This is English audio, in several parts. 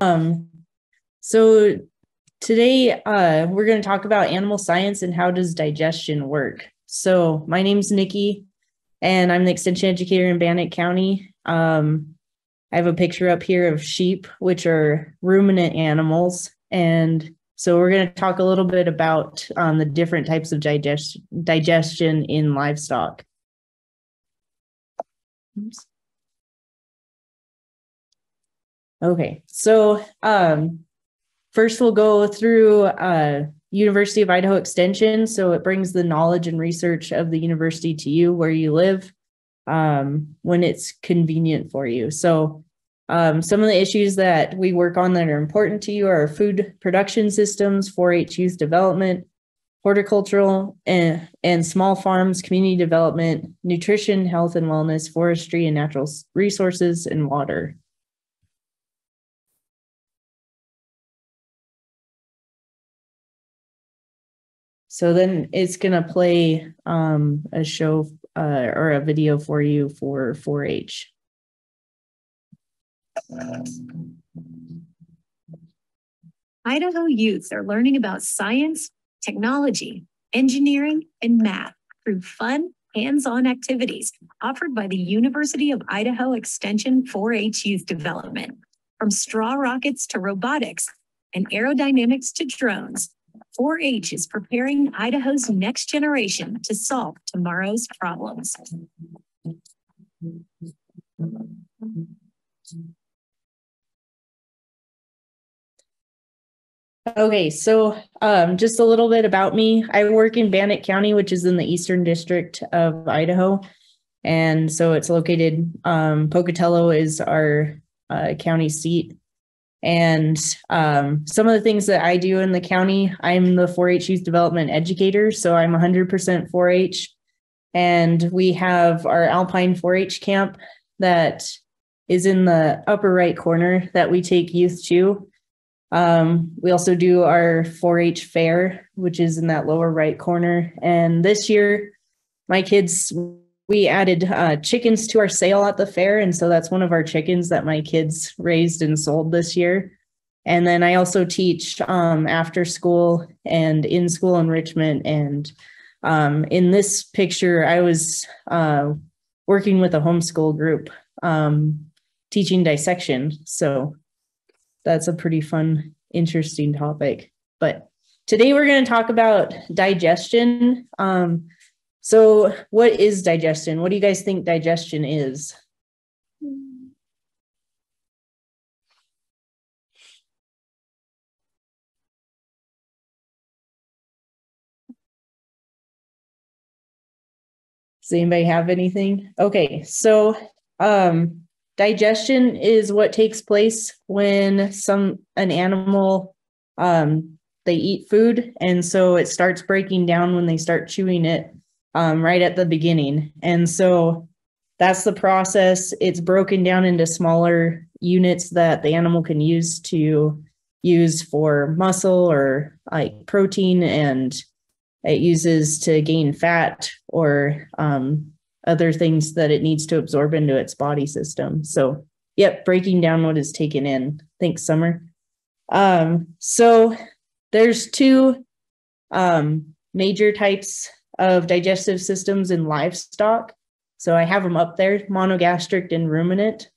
Um, so today uh, we're going to talk about animal science and how does digestion work. So my name's Nikki, and I'm the extension educator in Bannock County. Um, I have a picture up here of sheep, which are ruminant animals, and so we're going to talk a little bit about um, the different types of digest- digestion in livestock. Oops. Okay, so um, first we'll go through uh, University of Idaho Extension. So it brings the knowledge and research of the university to you where you live um, when it's convenient for you. So um, some of the issues that we work on that are important to you are food production systems, 4-H youth development, horticultural and, and small farms, community development, nutrition, health and wellness, forestry and natural resources, and water. So then it's going to play um, a show uh, or a video for you for 4-H. Idaho youths are learning about science, technology, engineering, and math through fun, hands-on activities offered by the University of Idaho Extension 4-H Youth Development. From straw rockets to robotics and aerodynamics to drones, 4 H is preparing Idaho's next generation to solve tomorrow's problems. Okay, so um, just a little bit about me. I work in Bannock County, which is in the Eastern District of Idaho. And so it's located, um, Pocatello is our uh, county seat. And um, some of the things that I do in the county, I'm the 4 H youth development educator. So I'm 100% 4 H. And we have our Alpine 4 H camp that is in the upper right corner that we take youth to. Um, we also do our 4 H fair, which is in that lower right corner. And this year, my kids we added uh, chickens to our sale at the fair. And so that's one of our chickens that my kids raised and sold this year. And then I also teach um, after school and in school enrichment. And um, in this picture, I was uh, working with a homeschool group um, teaching dissection. So that's a pretty fun, interesting topic. But today we're going to talk about digestion. Um, so, what is digestion? What do you guys think digestion is? Does anybody have anything? Okay, so um, digestion is what takes place when some an animal um, they eat food, and so it starts breaking down when they start chewing it um, right at the beginning. And so that's the process. It's broken down into smaller units that the animal can use to use for muscle or like protein, and it uses to gain fat or um, other things that it needs to absorb into its body system. So, yep, breaking down what is taken in. Thanks, Summer. Um, so there's two um, major types of digestive systems in livestock. So I have them up there, monogastric and ruminant.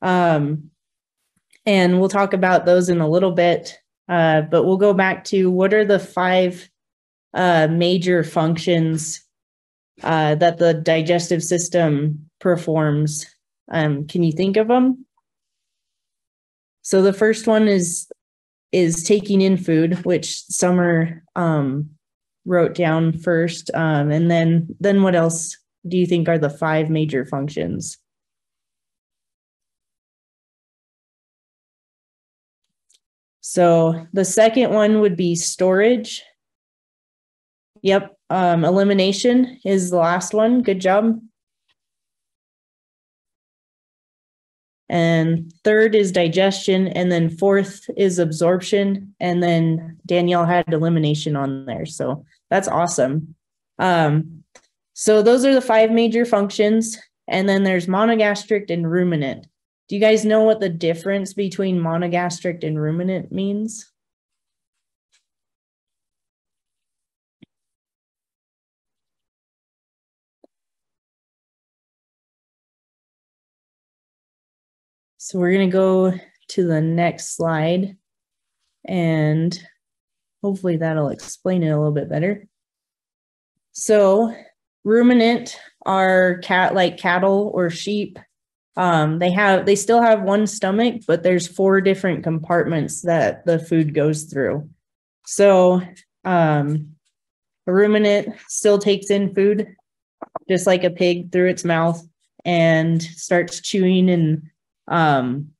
Um, and we'll talk about those in a little bit, uh, but we'll go back to what are the five uh, major functions uh, that the digestive system performs. Um, can you think of them? So the first one is is taking in food, which Summer um, wrote down first um, and then then what else do you think are the five major functions? So the second one would be storage. Yep um, elimination is the last one. Good job. And third is digestion and then fourth is absorption and then danielle had elimination on there so that's awesome. Um, so those are the five major functions. And then there's monogastric and ruminant. do you guys know what the difference between monogastric and ruminant means? So we're going to go to the next slide and hopefully that'll explain it a little bit better. So ruminant are cat like cattle or sheep. Um, they have they still have one stomach, but there's four different compartments that the food goes through. So um, a ruminant still takes in food just like a pig through its mouth and starts chewing and um,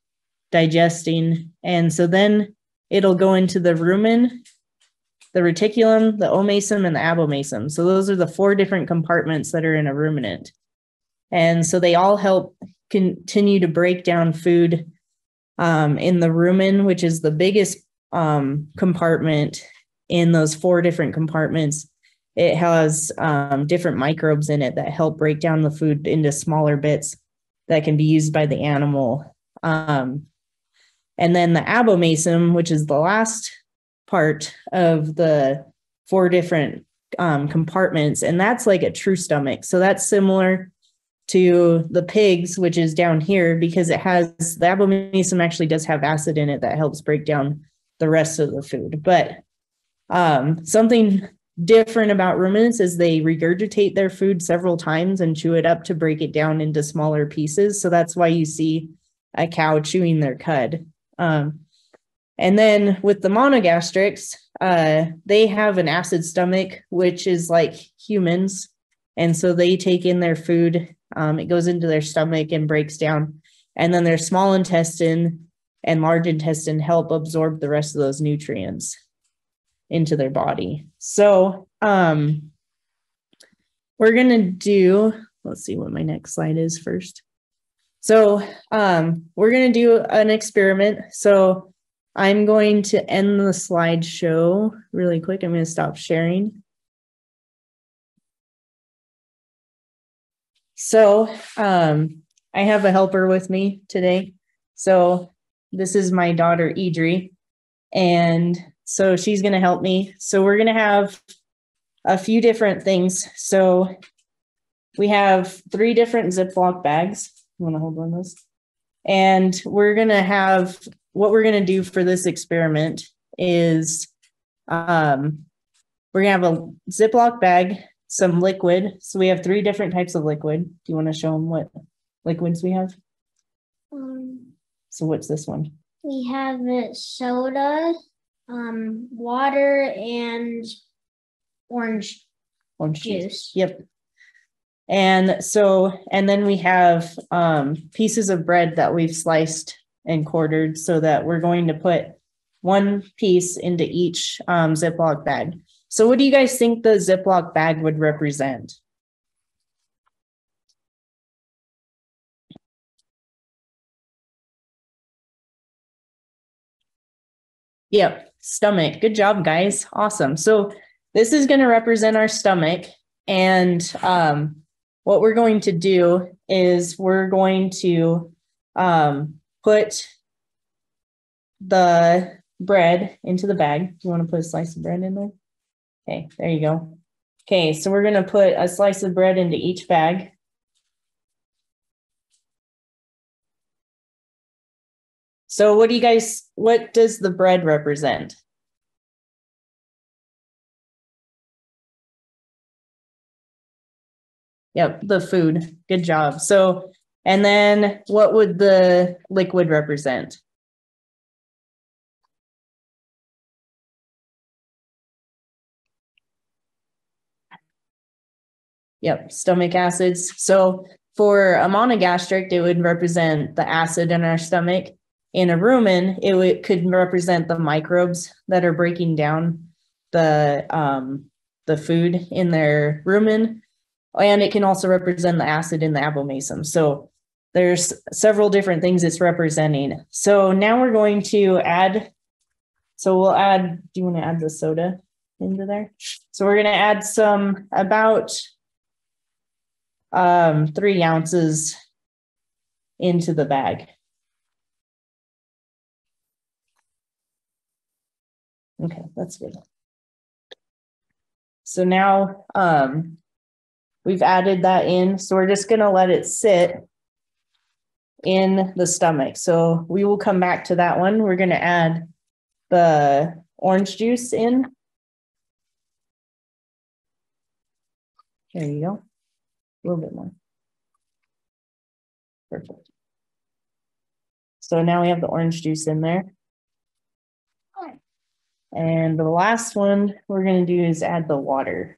digesting. And so then it'll go into the rumen, the reticulum, the omasum, and the abomasum. So those are the four different compartments that are in a ruminant. And so they all help continue to break down food um, in the rumen, which is the biggest um, compartment in those four different compartments. It has um, different microbes in it that help break down the food into smaller bits that can be used by the animal. Um, and then the abomasum, which is the last part of the four different um, compartments, and that's like a true stomach. So that's similar to the pigs, which is down here because it has the abomasum actually does have acid in it that helps break down the rest of the food. But um, something different about ruminants is they regurgitate their food several times and chew it up to break it down into smaller pieces. So that's why you see a cow chewing their cud. Um, and then with the monogastrics, uh, they have an acid stomach, which is like humans. And so they take in their food, um, it goes into their stomach and breaks down. And then their small intestine and large intestine help absorb the rest of those nutrients into their body. So um, we're going to do, let's see what my next slide is first. So um, we're going to do an experiment. So I'm going to end the slideshow really quick. I'm going to stop sharing. So um, I have a helper with me today. So this is my daughter, Idri. And so she's going to help me. So we're going to have a few different things. So we have three different Ziploc bags. You want to hold one of those? And we're going to have what we're going to do for this experiment is um, we're going to have a Ziploc bag, some liquid. So we have three different types of liquid. Do you want to show them what liquids we have? Um, so what's this one? We have soda, um, water and orange orange juice. juice. Yep. And so, and then we have um, pieces of bread that we've sliced and quartered so that we're going to put one piece into each um, Ziploc bag. So, what do you guys think the Ziploc bag would represent? Yep, stomach. Good job, guys. Awesome. So this is going to represent our stomach. And um, what we're going to do is we're going to um, put the bread into the bag. You want to put a slice of bread in there? Okay, there you go. Okay, so we're going to put a slice of bread into each bag. So what do you guys, what does the bread represent? Yep, the food. Good job. So, and then what would the liquid represent? Yep, stomach acids. So for a monogastric, it would represent the acid in our stomach. In a rumen, it could represent the microbes that are breaking down the um, the food in their rumen, and it can also represent the acid in the abomasum. So there's several different things it's representing. So now we're going to add, so we'll add, do you want to add the soda into there? So we're going to add some about um, three ounces into the bag. Okay, that's good. So now um, we've added that in, so we're just gonna let it sit in the stomach. So we will come back to that one. We're gonna add the orange juice in. There you go. A little bit more. Perfect. So now we have the orange juice in there. And the last one we're gonna do is add the water.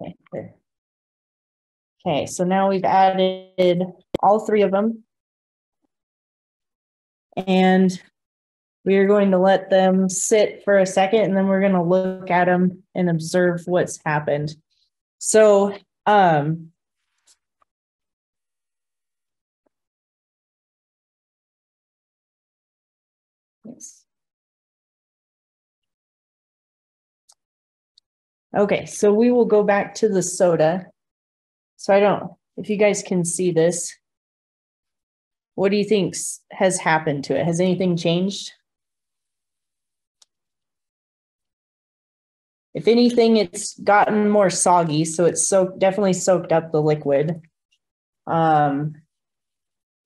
Okay. Okay, so now we've added all three of them. And we are going to let them sit for a second and then we're going to look at them and observe what's happened. So, um, yes. Okay, so we will go back to the soda. So I don't, if you guys can see this, what do you think has happened to it? Has anything changed? If anything, it's gotten more soggy, so it's so definitely soaked up the liquid. Um,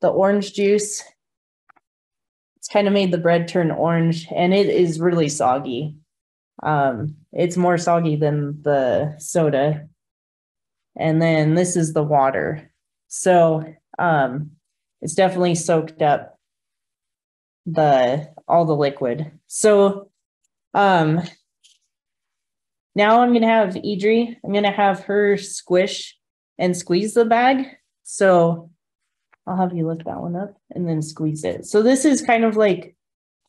the orange juice, kind of made the bread turn orange, and it is really soggy. Um, it's more soggy than the soda. And then this is the water. So um, it's definitely soaked up the all the liquid. So um now I'm gonna have Idri, I'm gonna have her squish and squeeze the bag. So I'll have you lift that one up and then squeeze it. So this is kind of like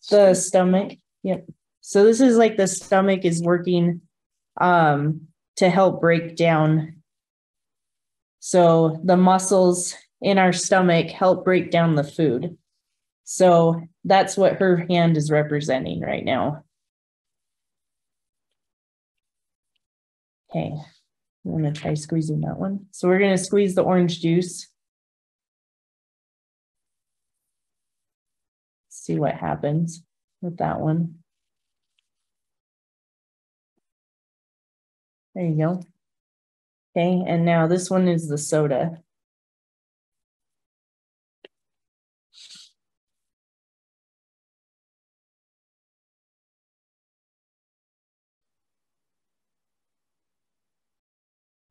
the stomach. Yep. So this is like the stomach is working um to help break down. So the muscles in our stomach help break down the food. So that's what her hand is representing right now. Okay, I'm gonna try squeezing that one. So we're gonna squeeze the orange juice. See what happens with that one. There you go. Okay, and now this one is the soda.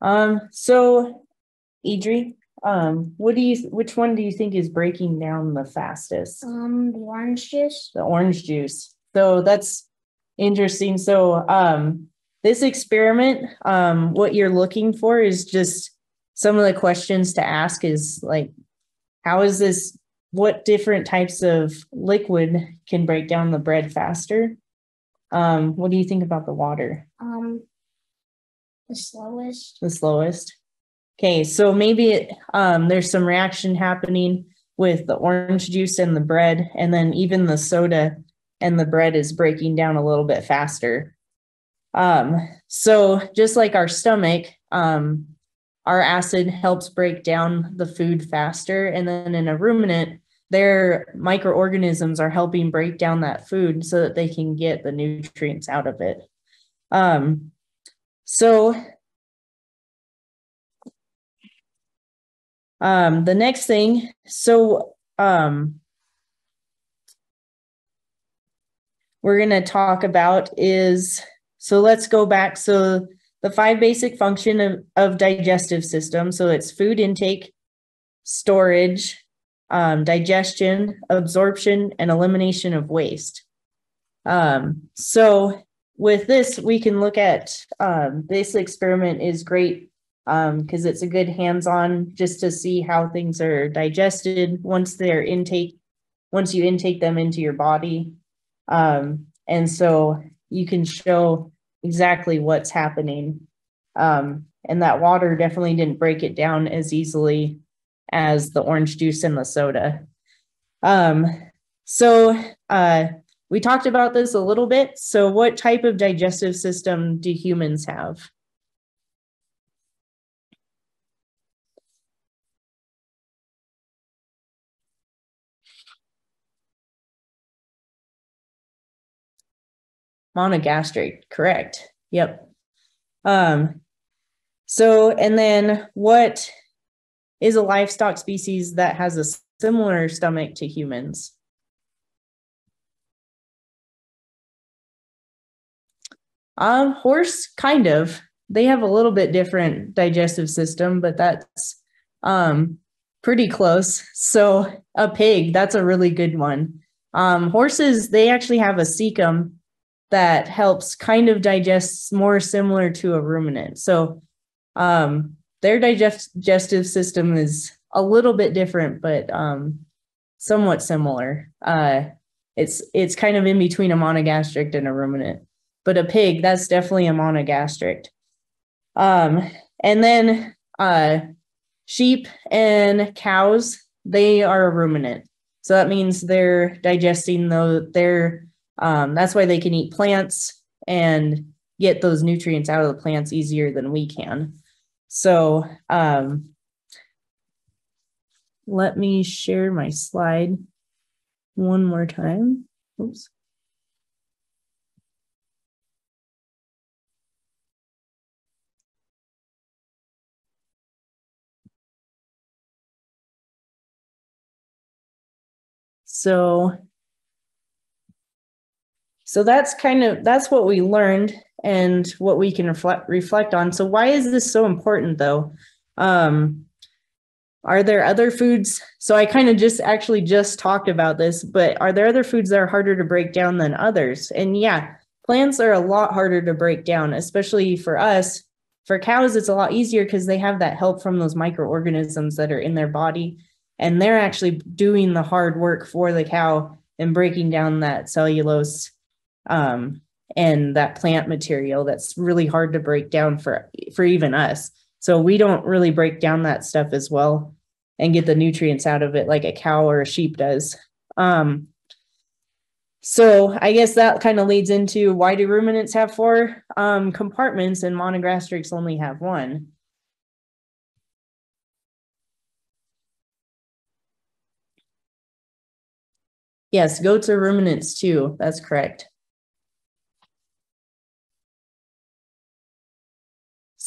Um, so Idri, um, what do you which one do you think is breaking down the fastest? Um, the orange juice. The orange juice. So that's interesting. So um this experiment, um, what you're looking for is just some of the questions to ask is like, how is this what different types of liquid can break down the bread faster? Um, what do you think about the water? Um, the slowest. The slowest. Okay, so maybe um, there's some reaction happening with the orange juice and the bread, and then even the soda and the bread is breaking down a little bit faster. Um, so just like our stomach, um, our acid helps break down the food faster, and then in a ruminant, their microorganisms are helping break down that food so that they can get the nutrients out of it. Um, so um, the next thing, so um, we're going to talk about is, so let's go back. So the five basic function of, of digestive system. So it's food intake, storage, um, digestion, absorption, and elimination of waste. Um, so with this, we can look at um, this experiment is great because um, it's a good hands-on just to see how things are digested once they're intake, once you intake them into your body. Um, and so you can show exactly what's happening. Um, and that water definitely didn't break it down as easily as the orange juice and the soda. Um, so uh, we talked about this a little bit. So what type of digestive system do humans have? Monogastric, correct. Yep. Um, so, and then what is a livestock species that has a similar stomach to humans? Um, horse, kind of. They have a little bit different digestive system, but that's um pretty close. So a pig, that's a really good one. Um, horses, they actually have a cecum that helps kind of digest more similar to a ruminant. So um, their digest- digestive system is a little bit different, but um, somewhat similar. Uh, it's it's kind of in between a monogastric and a ruminant. But a pig, that's definitely a monogastric. Um, and then uh, sheep and cows, they are a ruminant. So that means they're digesting the they're um, that's why they can eat plants and get those nutrients out of the plants easier than we can. So um, let me share my slide one more time. Oops. So so that's kind of that's what we learned and what we can reflect reflect on. So why is this so important though? Um, are there other foods? So I kind of just actually just talked about this, but are there other foods that are harder to break down than others? And yeah, plants are a lot harder to break down, especially for us. For cows, it's a lot easier because they have that help from those microorganisms that are in their body. And they're actually doing the hard work for the cow and breaking down that cellulose um, and that plant material that's really hard to break down for for even us. So we don't really break down that stuff as well and get the nutrients out of it like a cow or a sheep does. Um, so I guess that kind of leads into why do ruminants have four um, compartments and monogastrics only have one? Yes, goats are ruminants too. That's correct.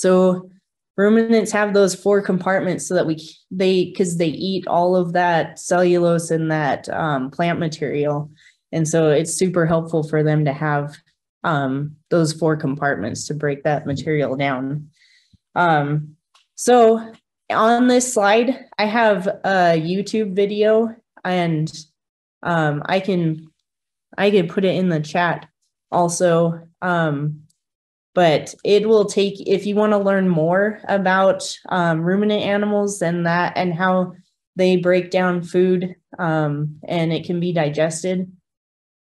So ruminants have those four compartments so that we they because they eat all of that cellulose and that um, plant material, and so it's super helpful for them to have um, those four compartments to break that material down. Um, so on this slide, I have a YouTube video, and um, I can I can put it in the chat also. Um, but it will take if you want to learn more about um, ruminant animals and that and how they break down food um, and it can be digested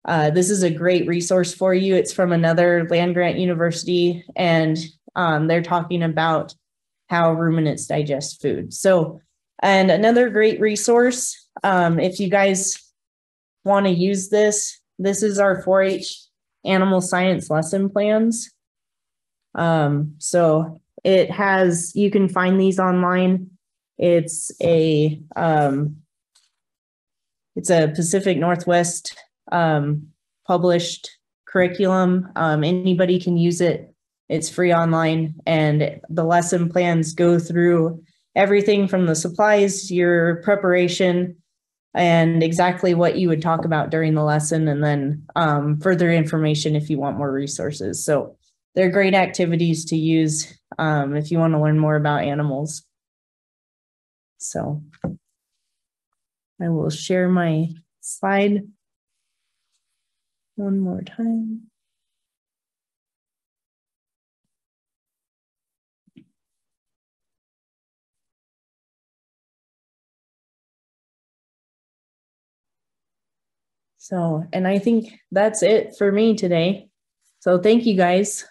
uh, this is a great resource for you. It's from another land grant university and um, they're talking about how ruminants digest food. So and another great resource um, if you guys want to use this this is our 4-h animal science lesson plans um, so it has, you can find these online. It's a, um, it's a Pacific Northwest um, published curriculum. Um, anybody can use it. It's free online, and the lesson plans go through everything from the supplies, your preparation, and exactly what you would talk about during the lesson, and then um, further information if you want more resources. So they're great activities to use um, if you want to learn more about animals. So I will share my slide one more time. So, and I think that's it for me today. So thank you guys.